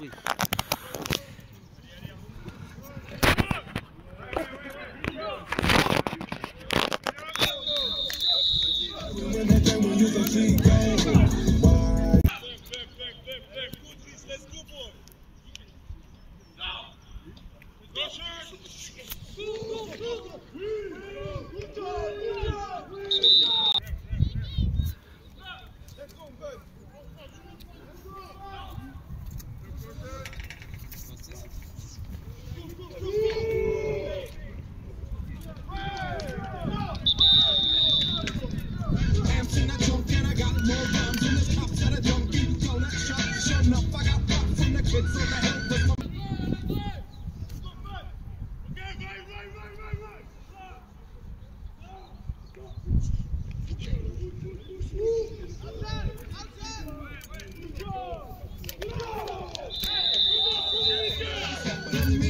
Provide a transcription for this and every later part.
Please. Go, go, go, go. Thank you.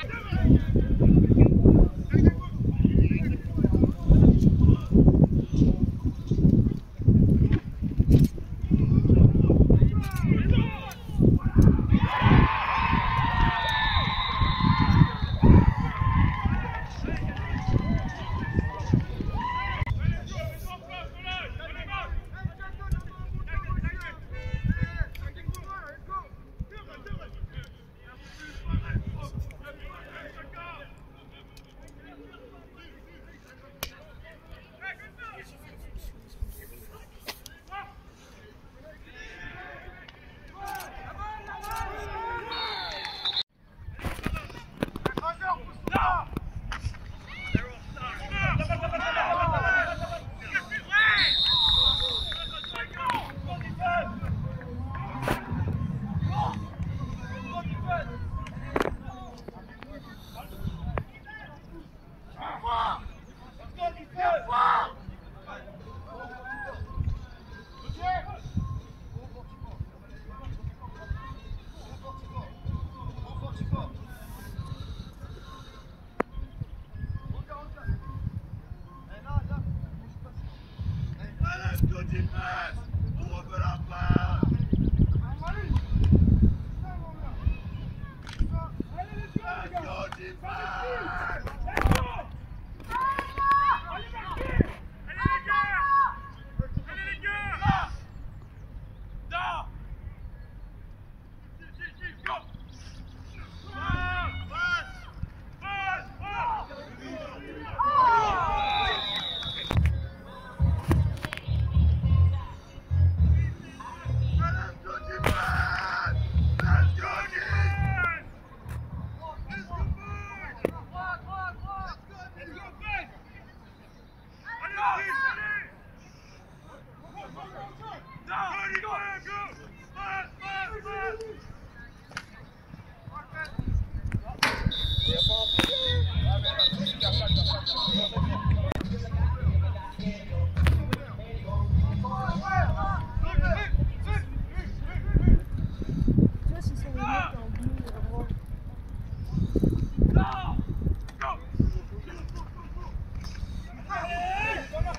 Jordi, vai!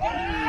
Yeah.